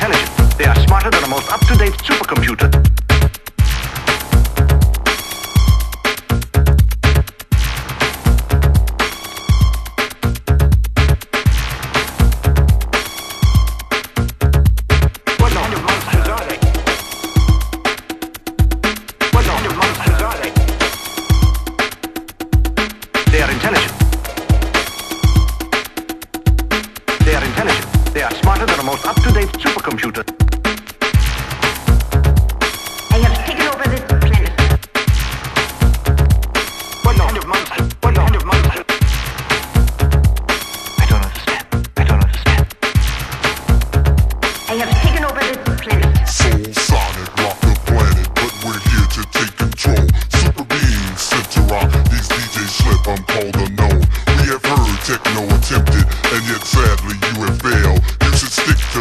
intelligent. They are smarter than the most up-to-date supercomputer. They are intelligent. They are intelligent. They are smarter than the most up-to-date supercomputer. I have taken over this planet. What kind of monster? What kind of monster? I don't understand. I don't understand. I have taken over this planet. Soul Sonic rock the planet, but we're here to take control. Super beings sent to rock these DJs slip, I'm called unknown. We have heard techno attempted, and yet sadly you have failed.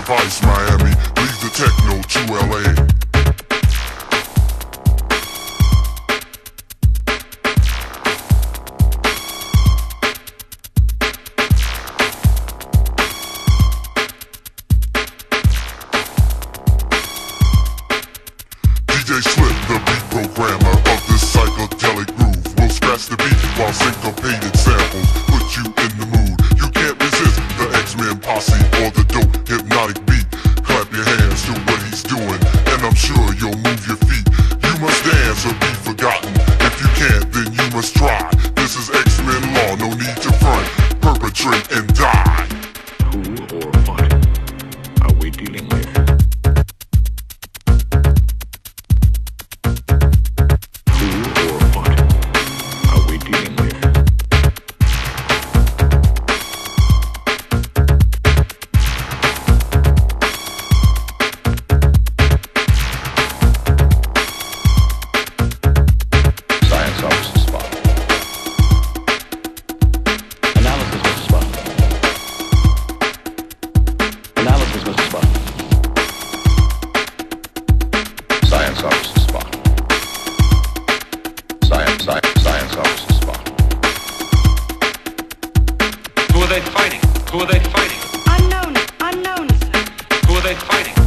Vice Miami, leave the techno to LA. Dope hypnotic they fighting? Who are they fighting? Unknown, unknown. Who are they fighting?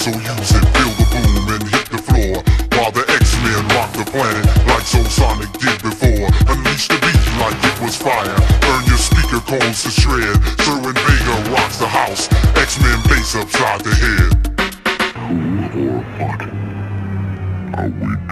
so use it, feel the boom and hit the floor. While the X-Men rock the planet like Soul Sonic did before. Unleash the beat like it was fire. Burn your speaker cones to shred. Sir and Vega rocks the house. X-Men bass upside the head. Who or what? Are we